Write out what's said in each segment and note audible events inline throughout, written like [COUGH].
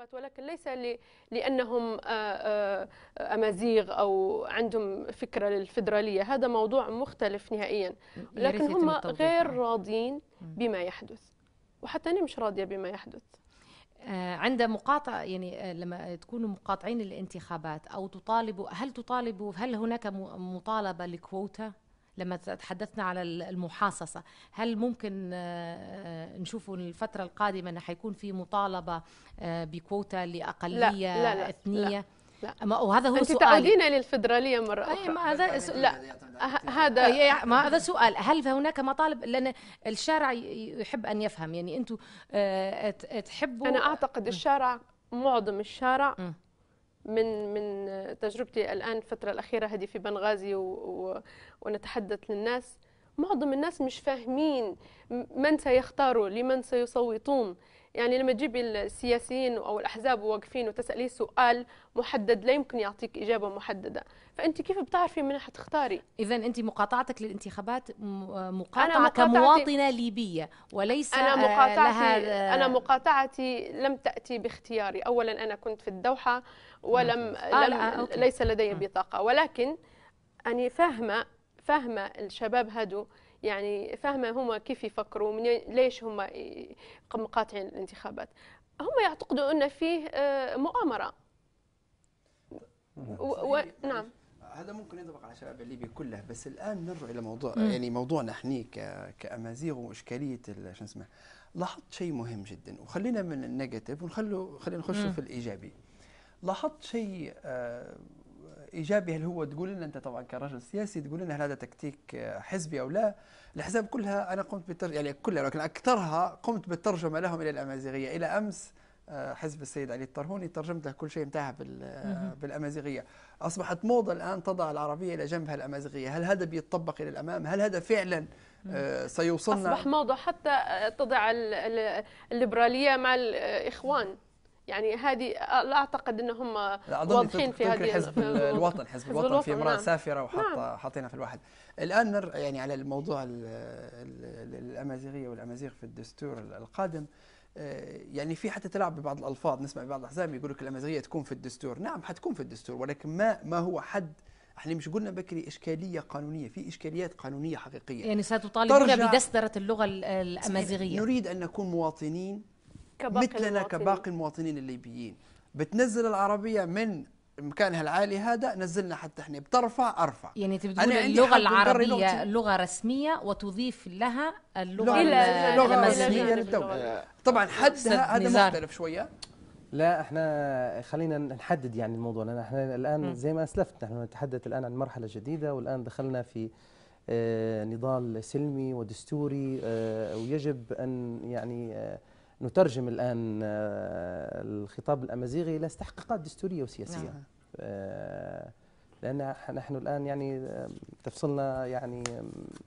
الانتخابات ولكن ليس لأنهم أمازيغ أو عندهم فكرة للفدراليه هذا موضوع مختلف نهائيا. لكن هم غير. راضين بما يحدث. وحتى أنا مش راضية بما يحدث. عند مقاطعة يعني لما تكونوا مقاطعين الانتخابات أو تطالبوا هل تطالبوا هل هناك مطالبة لكووتا؟ لما تحدثنا على المحاصصة. هل ممكن آه، نشوف الفترة القادمة أن حيكون في مطالبة آه، بكوتا لأقلية لا لا لا إثنية؟ لا. لا. وهذا هو أنت تعودين للفدرالية مرة أخرى. ما هذا لا هذا ما هذا سؤال. هل هناك مطالب؟ لأن الشارع يحب أن يفهم. يعني أنتم آه، تحبوا أنا أعتقد الشارع معظم الشارع م. من من تجربتي الآن الفترة الأخيرة هذه في بنغازي و... و... ونتحدث للناس. معظم الناس مش فاهمين من سيختاروا لمن سيصوتون. يعني لما تجيب السياسيين أو الأحزاب واقفين وتساليه سؤال محدد لا يمكن يعطيك إجابة محددة. فأنت كيف بتعرفي من حتختاري إذا أنت مقاطعتك للانتخابات مقاطعة كمواطنة ليبية وليس أنا مقاطعتي لها أنا مقاطعتي لم تأتي باختياري. اولا أنا كنت في الدوحة ولم آه لم ليس لدي بطاقة. ولكن أني فاهمه فاهمة الشباب هادو يعني فاهمة هم كيف يفكروا من ليش هم مقاطعين الانتخابات؟ هم يعتقدوا أن فيه آه، مؤامرة. و... نعم. هذا ممكن ينطبق على الشباب الليبي كله بس الآن نرجع إلى موضوع م. يعني موضوعنا إحنا كأمازيغ وإشكالية شو اسمه لاحظت شيء مهم جدا وخلينا من النيجاتيف ونخلو خلينا نخش في الإيجابي. لاحظت شيء آه، إيجابي هل هو تقول لنا أنت طبعا كرجل سياسي تقول لنا هل هذا تكتيك آه، حزبي أو لا؟ الأحزاب كلها أنا قمت بالترجمه يعني كلها لكن أكثرها قمت بالترجمة لهم إلى الأمازيغية. إلى أمس آه، حزب السيد علي الطرهوني ترجمت له كل شيء انتهى بالأمازيغية. أصبحت موضة الآن تضع العربية إلى جنبها الأمازيغية. هل هذا بيتطبق إلى الأمام؟ هل هذا فعلا سيوصلنا؟ أصبح موضة حتى تضع الليبرالية مع الإخوان. يعني هذه لا أعتقد ان هم واضحين في هذه حزب الوطن حزب الوطن في امراه نعم. سافره وحط نعم. حاطينها في الواحد. الآن نر يعني على الموضوع الأمازيغية والأمازيغ في الدستور القادم آه، يعني في حتى تلعب ببعض الألفاظ. نسمع ببعض الأحزاب يقول لك الأمازيغية تكون في الدستور. نعم حتكون في الدستور ولكن ما ما هو حد؟ إحنا مش قلنا بكري اشكاليه قانونية في إشكاليات قانونية حقيقية. يعني ستطالبون بدسترة اللغة الأمازيغية. نريد أن نكون مواطنين كباقي مثلنا المواطنين. كباقي المواطنين الليبيين بتنزل العربية من مكانها العالي هذا نزلنا حتى إحنا بترفع ارفع يعني تقول اللغة العربيه لغه رسميه وتضيف لها اللغة الامازيغيه طبعا حدها هذا مختلف شوية لا إحنا خلينا نحدد يعني الموضوع لأن إحنا الان زي ما اسلفت نحن نتحدث الان عن مرحله جديده والان دخلنا في آه، نضال سلمي ودستوري آه، ويجب ان يعني آه، نترجم الآن آه، الخطاب الأمازيغي إلى استحقاقات دستورية وسياسية. نعم. آه، لأن نحن الآن يعني آه، تفصلنا يعني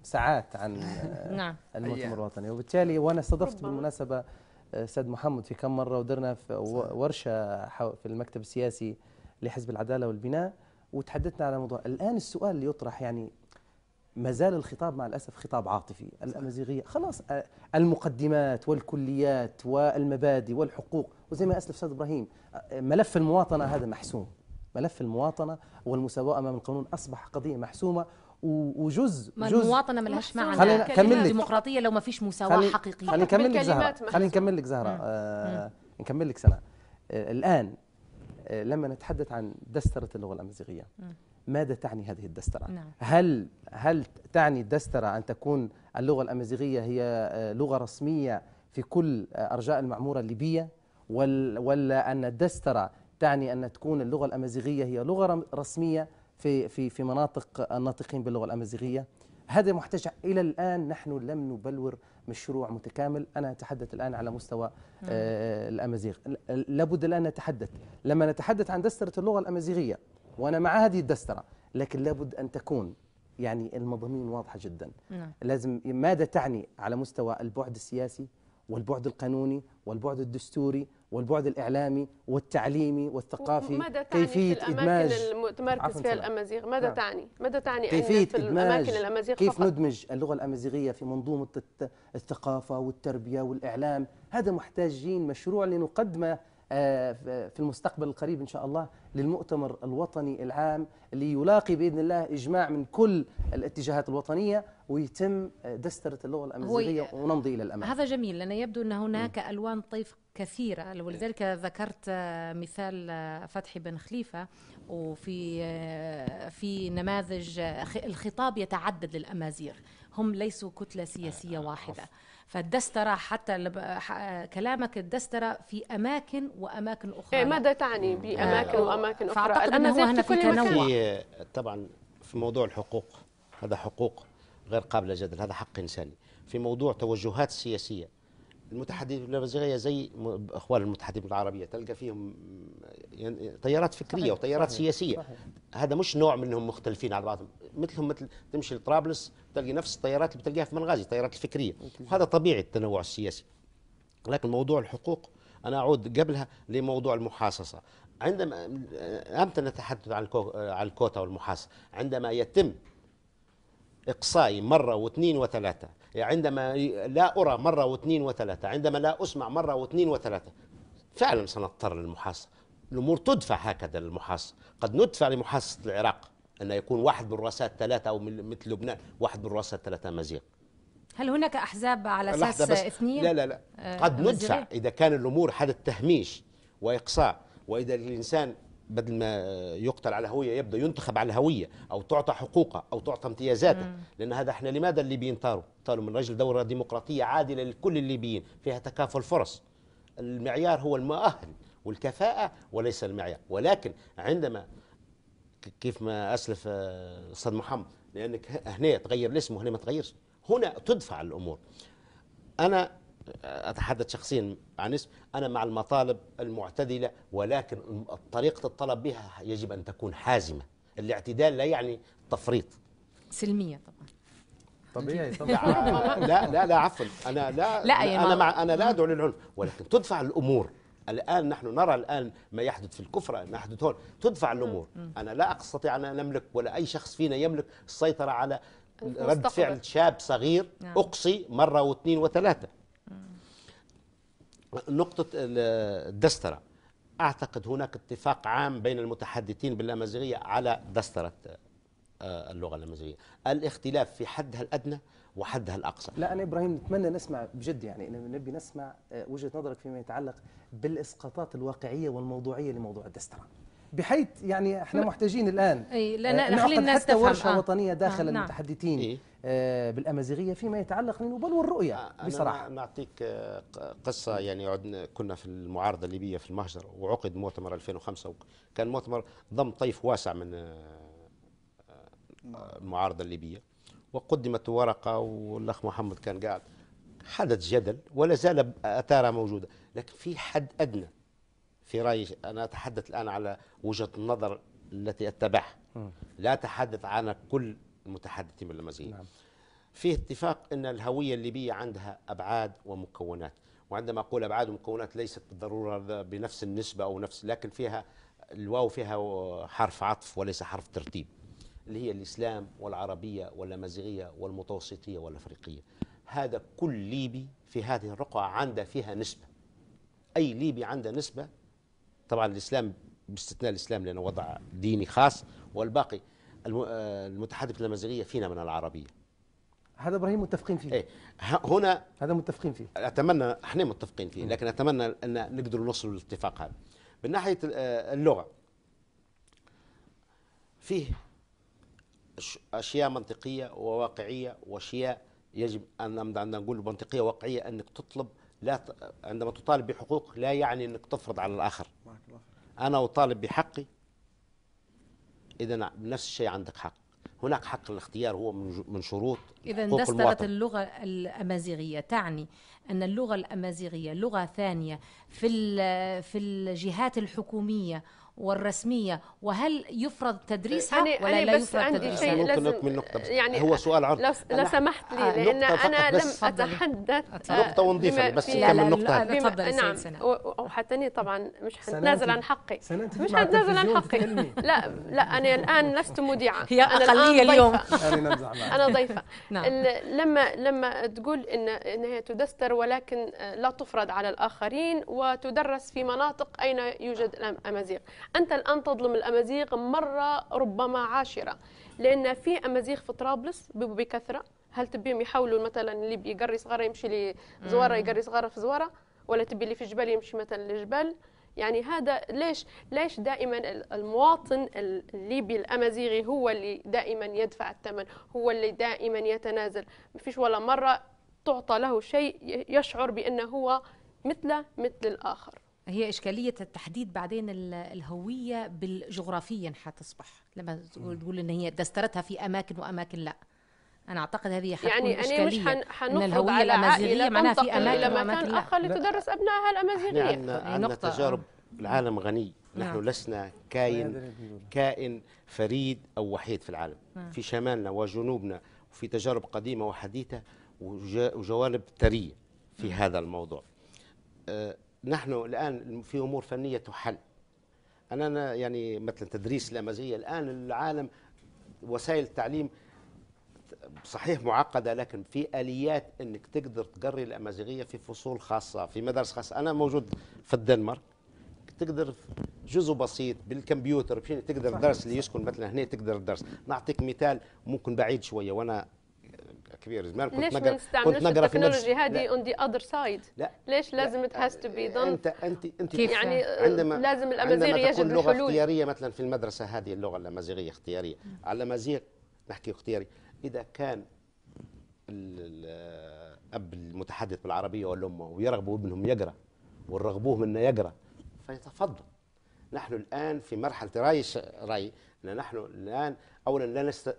ساعات عن [LAUGHS] نعم. المؤتمر الوطني. وبالتالي وأنا استضفت بالمناسبة سيد محمد في كم مرة ودرنا في ورشة في المكتب السياسي لحزب العدالة والبناء وتحدثنا على موضوع. الآن السؤال اللي يطرح يعني ما زال الخطاب مع الأسف خطاب عاطفي. الأمازيغية خلاص آه، المقدمات والكليات والمبادئ والحقوق وزي ما أسلف أستاذ إبراهيم آه، ملف المواطنة هذا محسوم. ملف المواطنة والمساواة أمام القانون أصبح قضية محسومة وجزء ما جزء. المواطنة ما لهاش معنى خلينا نكمل لك. الديمقراطيه لو ما فيش مساواة خلي حقيقية. خلينا نكمل لك زهرة. خلينا نكمل لك زهرة. آه نكمل لك سنه آه الآن آه لما نتحدث عن دسترة اللغة الأمازيغية. ماذا تعني هذه الدسترة؟ نعم. هل هل تعني الدسترة أن تكون اللغة الأمازيغية هي آه، لغة رسمية في كل آه، أرجاء المعمورة الليبية ولا أن الدسترة تعني أن تكون اللغة الأمازيغية هي لغة رسمية في في في مناطق الناطقين باللغة الأمازيغية؟ هذا محتاج إلى الآن نحن لم نبلور مشروع متكامل أنا أتحدث الآن على مستوى آه الأمازيغ لابد الآن نتحدث لما نتحدث عن دسترة اللغة الأمازيغية وأنا مع هذه الدسترة لكن لابد أن تكون يعني المضامين واضحة جدا. نعم. لازم ماذا تعني على مستوى البعد السياسي والبعد القانوني والبعد الدستوري والبعد الإعلامي والتعليمي والثقافي؟ ماذا تعني كيفية في الأماكن المتمركز فيها الأمازيغ؟ ماذا نعم. تعني؟ ماذا تعني كيفية في الأماكن الأمازيغ كيف فقط. ندمج اللغة الأمازيغية في منظومة الثقافة والتربية والإعلام؟ هذا محتاجين مشروع لنقدمه في المستقبل القريب إن شاء الله للمؤتمر الوطني العام اللي يلاقي بإذن الله إجماع من كل الاتجاهات الوطنية ويتم دسترة اللغة الأمازيغية ونمضي إلى الأمام. هذا جميل لأن يبدو أن هناك ألوان طيف كثيرة. ولذلك ذكرت مثال فتحي بن خليفة وفي في نماذج الخطاب يتعدد للأمازيغ. هم ليسوا كتلة سياسية واحدة. فالدسترة حتى كلامك الدسترة في أماكن وأماكن أخرى. إيه ماذا تعني بأماكن آه. وأماكن أخرى؟ فأعتقد أنه هو هنا في تنوع. في طبعا في موضوع الحقوق هذا حقوق غير قابلة للجدل هذا حق إنساني. في موضوع توجهات سياسية المتحدثين بالامازيغيه زي أخوان المتحدثين بالعربية تلقى فيهم يعني تيارات فكرية صحيح وتيارات صحيح سياسية. صحيح. هذا مش نوع منهم مختلفين على بعضهم. مثلهم مثل تمشي لطرابلس تلقي نفس التيارات اللي بتلقاها في بنغازي التيارات الفكرية. وهذا طبيعي التنوع السياسي. لكن موضوع الحقوق أنا أعود قبلها لموضوع المحاصصة. عندما أمتى نتحدث عن عن الكوتا والمحاصصة؟ عندما يتم إقصائي مرة واثنين وثلاثة عندما لا أرى مرة واثنين وثلاثة عندما لا أسمع مرة واثنين وثلاثة. فعلا سنضطر للمحاصصه الأمور تدفع هكذا للمحاصصه قد ندفع لمحاصصه العراق أن يكون واحد من رؤساء الثلاثة أو مثل لبنان واحد من رؤساء الثلاثة مزيغ هل هناك أحزاب على أساس إثنية؟ لا لا لا. آه قد ندفع إذا كان الأمور حدث تهميش وإقصاء. وإذا الإنسان بدل ما يقتل على هوية يبدأ ينتخب على الهوية أو تعطى حقوقه أو تعطى امتيازاته. لأن هذا إحنا لماذا الليبيين طاروا؟ طاروا من أجل دورة ديمقراطية عادلة لكل الليبيين فيها تكافل فرص. المعيار هو المؤهل والكفاءة وليس المعيار. ولكن عندما كيف ما أسلف آه، أستاذ محمد لأنك هنا تغير الاسم وهنا ما تغيرش. هنا تدفع الأمور. أنا أتحدث شخصيا عن اسم أنا مع المطالب المعتدلة ولكن طريقة الطلب بها يجب أن تكون حازمة. الاعتدال لا يعني تفريط سلمية طبعا. طبيعي طبعا [LAUGHS] لا لا لا عفوا. أنا لا, لا أنا مع أنا لا أدعو للعنف. ولكن تدفع الأمور. الآن نحن نرى الآن ما يحدث في الكفرة ما يحدث هون. تدفع الأمور. أنا لا أستطيع أن أملك ولا أي شخص فينا يملك السيطرة على رد فعل شاب صغير. نعم. أقصي مرة واثنين وثلاثة. نقطة الدسترة. أعتقد هناك اتفاق عام بين المتحدثين بالأمازيغية على دسترة آه، اللغة الأمازيغية الاختلاف في حدها الأدنى وحدها الأقصى. لا أنا إبراهيم نتمنى نسمع بجد يعني نبي نسمع آه، وجهة نظرك فيما يتعلق بالإسقاطات الواقعية والموضوعية لموضوع الدسترة. بحيث يعني إحنا محتاجين الآن أي لأن نخلي الناس تفهم ورشة آه. وطنية داخل آه. نعم. المتحدثين إيه؟ آه بالأمازيغية فيما يتعلق للنوبل والرؤية آه بصراحة أنا نعطيك قصة يعني عدنا كنا في المعارضة الليبية في المهجر وعقد مؤتمر 2005 كان مؤتمر ضم طيف واسع من المعارضة الليبية وقدمت ورقة والأخ محمد كان قاعد حدث جدل ولا زال أثارها موجودة لكن في حد أدنى في رأيي أنا أتحدث الآن على وجهة النظر التي أتبعها. لا أتحدث عن كل المتحدثين بالأمازيغ نعم. في اتفاق أن الهوية الليبية عندها أبعاد ومكونات وعندما أقول أبعاد ومكونات ليست بالضرورة بنفس النسبة أو نفس لكن فيها الواو فيها حرف عطف وليس حرف ترتيب اللي هي الإسلام والعربية والأمازيغية والمتوسطية والأفريقية. هذا كل ليبي في هذه الرقعة عنده فيها نسبة. أي ليبي عنده نسبة طبعا الإسلام باستثناء الإسلام لأنه وضع ديني خاص والباقي المتحدث الأمازيغية فينا من العربية. هذا إبراهيم متفقين فيه. إيه هنا هذا متفقين فيه. أتمنى إحنا متفقين فيه لكن أتمنى أن نقدر نوصل للاتفاق هذا. من ناحية اللغة فيه أشياء منطقية وواقعية وأشياء يجب أن نقول منطقية وواقعية أنك تطلب لا ت... عندما تطالب بحقوق لا يعني إنك تفرض على الآخر. أنا أطالب بحقي إذا نفس الشيء عندك حق. هناك حق الاختيار هو من شروط إذا دسترة اللغة الأمازيغية تعني أن اللغة الأمازيغية لغة ثانية في في الجهات الحكومية والرسمية وهل يفرض تدريسها أنا ولا أنا لا يفرض تدريسها؟ شيء ممكن نكمل نقطة يعني هو سؤال عرض لو, لو سمحت لي آه لأن أنا لم أتحدث. نقطة ونضيفها بس كمل نقطة. تفضل نعم وحتى طبعا مش حنتنازل عن حقي. مش حنتنازل عن حقي. [LAUGHS] لا لا أنا الآن لست مذيعة. هي أقلية اليوم أنا ضيفة. نعم. لما لما تقول إن إن هي تدستر ولكن آه، لا تفرض على الآخرين وتدرس في مناطق أين يوجد الأمازيغ أنت الآن تظلم الأمازيغ مرة ربما عاشرة لأن في أمازيغ في طرابلس بكثرة. هل تبيهم يحاولوا مثلا اللي بيقري صغيرة يمشي لزوارة يقري صغيرة في زوارة ولا تبي اللي في الجبال يمشي مثلا للجبال يعني هذا ليش ليش دائما المواطن الليبي الأمازيغي هو اللي دائما يدفع الثمن هو اللي دائما يتنازل؟ ما فيش ولا مرة تعطى له شيء يشعر بأنه هو مثله مثل الآخر. هي إشكالية التحديد بعدين الهوية بالجغرافيا حتصبح. لما تقول إن هي دسترتها في أماكن وأماكن لا. أنا أعتقد هذه حتكون يعني إشكالية. أنا مش حنفرض على عائلة معناها في أماكن إلى مكان آخر لتدرس أبنائها الأمازيغية. عندنا عندنا تجارب العالم غني. نحن نعم. لسنا كائن كائن فريد أو وحيد في العالم. نعم. في شمالنا وجنوبنا وفي تجارب قديمة وحديثة وجوانب ثرية في نعم. هذا الموضوع. أه نحن الآن في أمور فنية تحل. أنا يعني مثلا تدريس الأمازيغية الآن العالم وسائل التعليم صحيح معقدة لكن في آليات إنك تقدر تقري الأمازيغية في فصول خاصة في مدارس خاصة. أنا موجود في الدنمارك. تقدر جزء بسيط بالكمبيوتر تقدر درس اللي يسكن مثلا هنا تقدر درس. نعطيك مثال ممكن بعيد شوية وأنا كبير زمان. كنت ليش نقرا كنت نقرأ في التكنولوجي هذه اون ذا اذر سايد ليش لازم ات هاز تو بي دون انت انت أنت كيف؟ يعني عندما لازم الامازيغي يجب اللغة اختيارية مثلا في المدرسة هذه اللغة الأمازيغية اختيارية. على الأمازيغ نحكي اختياري. إذا كان الأب المتحدث بالعربية والام ويرغبوا ابنهم يقرأ ورغبوه منه يقرأ فيتفضل. نحن الآن في مرحلة راي راي نحن الآن اولا لا نست...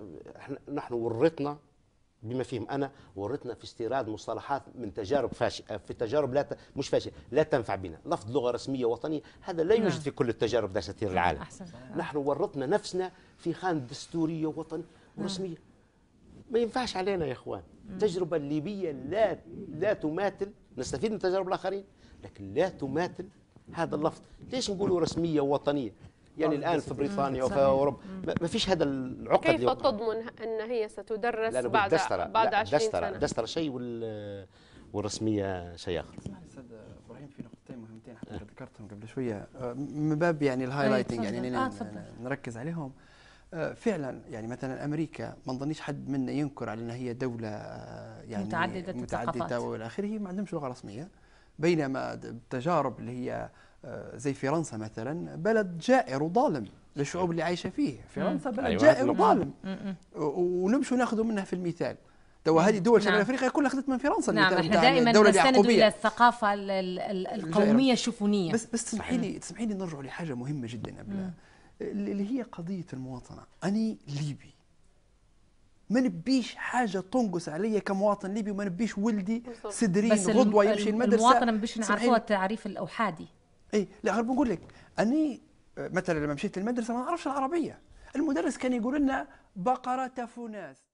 نحن ورطنا بما فيهم. أنا ورطنا في استيراد مصطلحات من تجارب فاشله في تجارب لا ت... مش فاشله لا تنفع بنا. لفظ لغة رسمية وطنية هذا لا يوجد نعم. في كل التجارب دساتير العالم. أحسن. نحن ورطنا نفسنا في خانة دستورية وطن ورسمية. ما ينفعش علينا يا إخوان. التجربه الليبية لا لا تماثل نستفيد من تجارب الآخرين لكن لا تماثل هذا اللفظ. ليش نقولوا رسمية ووطنيه يعني الآن في بريطانيا وفي أوروبا. ما فيش هذا العقد كيف تضمن أن هي ستدرس بعد دسترة بعد 20 دسترة سنة؟ دسترة شيء والرسمية شيء آخر. أستاذ إبراهيم في نقطتين مهمتين حتى ذكرتهم قبل شوية. من باب يعني الهايلايتنج يعني آه نركز عليهم. آه، فعلا يعني مثلا أمريكا ما نظنيش حد منا ينكر على انها هي دولة آه، يعني متعددة متعددة والى آخره ما عندهمش لغة رسمية. بينما التجارب اللي هي آه، زي فرنسا مثلا بلد جائر وظالم للشعوب اللي عايشة فيه. فرنسا بلد أيوة جائر وظالم. ونمشوا ناخذوا منها في المثال. تو هذه دول شمال نعم. أفريقيا كلها أخذت من فرنسا نعم إحنا دائما نستند إلى الثقافة القومية الشوفونية. بس بس تسمحي لي تسمحي لي نرجع لحاجة مهمة جدا قبل اللي هي قضية المواطنة. أنا ليبي. ما نبيش حاجة تنقص علي كمواطن ليبي وما نبيش ولدي سدرين غدوة يمشي المدرسة. المواطنة ما نبيش نعرفوها التعريف الأوحادي. اي لا غير بقول لك أني مثلا لما مشيت المدرسة ما نعرفش العربية. المدرس كان يقول لنا بقرة فناس.